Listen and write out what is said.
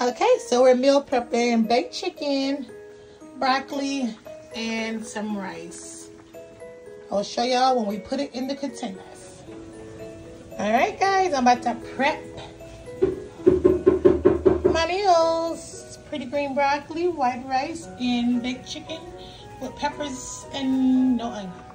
Okay, so we're meal prepping baked chicken, broccoli, and some rice. I'll show y'all when we put it in the containers. All right, guys, I'm about to prep my meals. Pretty green broccoli, white rice, and baked chicken with peppers and no onions.